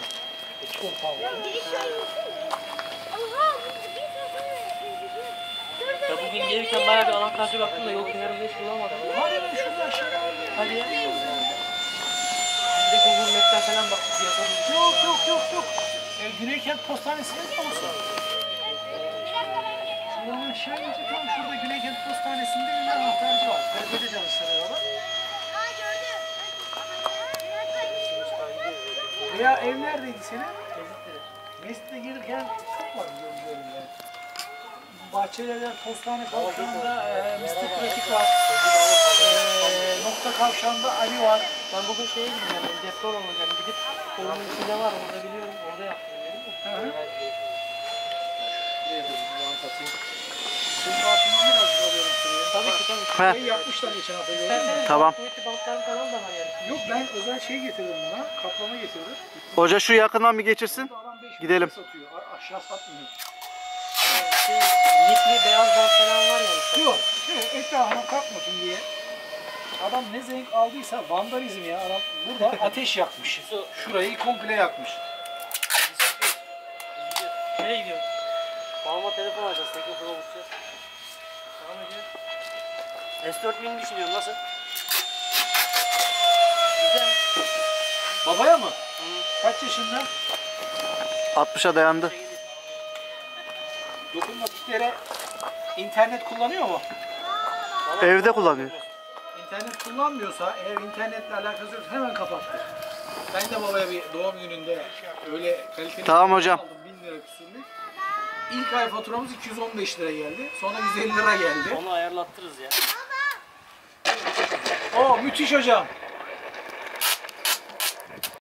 istiyorum. Çok pahalı. Ya bugün gelirken bayağı bir anahtarcı baktım da yol kenarında hiç bulamadım. Hadi ben şurada aşağıya Hadi ya. Bir de Google Map'ten falan baktık yapalım. Yok yok yok yok. E, Güneykent Postanesi'ne de olsa. Şuradan aşağı inecek lan. Şurada Güneykent Postanesi'nde mi Veya ev neredeydi senin? Mescid'e gelirken tutmadım gözlerim ya. Bahçelerden postane kavşağında e, Mr. Pratik var. E, nokta kavşağında Ali var. Ben bugün şeye gideceğim, deprem olacağım. Gidip kolunun içinde var, orada biliyorum, Heh. Şey yapmışlar geçen hafta gördün mü? İsterseniz Tamam. balıkların falan da var yani. Yok ben özel şey getirdim buna. Kaplama getirdim. Hoca şu yakından bir geçirsin. Bu adam 5 Gidelim. satıyor. Aşağı satmıyor. Şey, lifli beyaz bant falan var yani. Yok. Şey, etrafına kalkmasın diye. Adam ne zevk aldıysa vandalizm ya. Adam burada ateş yakmış. Şurayı komple yakmış. Nereye gidiyorsun? Babama telefon alacağız, pro buluşacağız. Tamam ediyor. S4000 düşünüyorum, nasıl? Güzel. Babaya mı? Hı. Kaç yaşında? 60'a dayandı. Dokunmatiklere internet kullanıyor mu? Vallahi Evde kullanıyor. İnternet kullanmıyorsa, eğer internetle alakası yok hemen kapattır. Ben de babaya bir doğum gününde öyle kaliteli Tamam bir hocam. aldım 1000 lira küsürlük. İlk ay faturamız 215 lira geldi. Sonra 150 lira geldi. Onu ayarlattırız ya. Oo müthiş hocam.